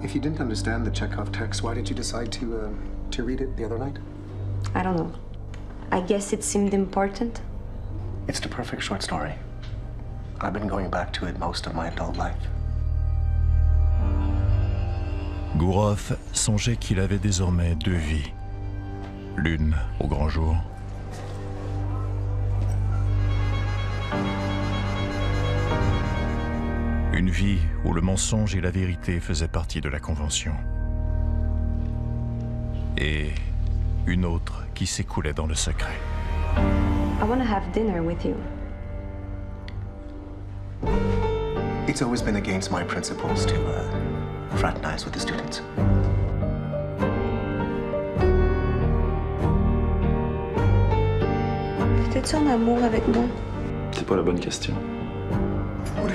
If you didn't understand the Chekhov text, why did you decide to uh, to read it the other night? I don't know. I guess it seemed important. It's the perfect short story. I've been going back to it most of my adult life. Gourov songeait qu'il avait désormais deux vies. L'une au grand jour. Une vie où le mensonge et la vérité faisaient partie de la convention. Et une autre qui s'écoulait dans le secret. I want to have dinner with you. It's always been against my principles to uh, fraternize with the students. Peut-être en amour avec moi? C'est pas la bonne question.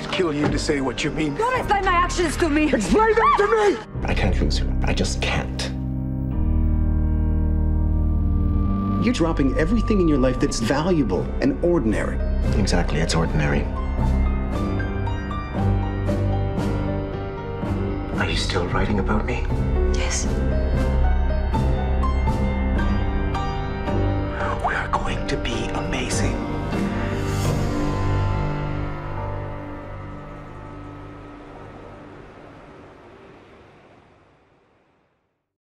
would kill you to say what you mean. Don't explain my actions to me. Explain them to me! I can't lose you. I just can't. You're dropping everything in your life that's valuable and ordinary. Exactly, it's ordinary. Are you still writing about me? Yes. We are going to be